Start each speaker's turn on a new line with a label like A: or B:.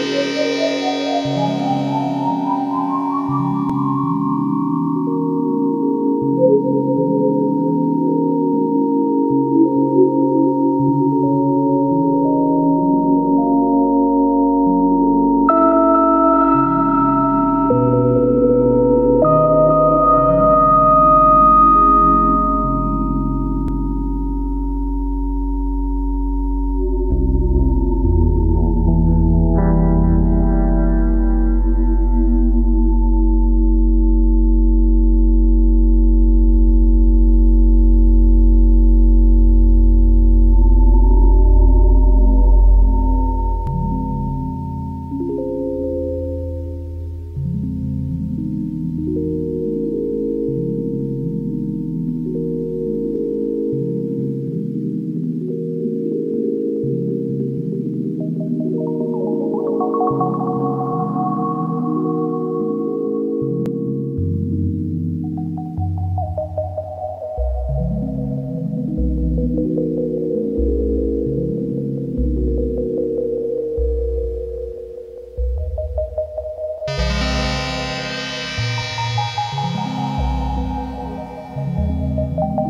A: Música thank you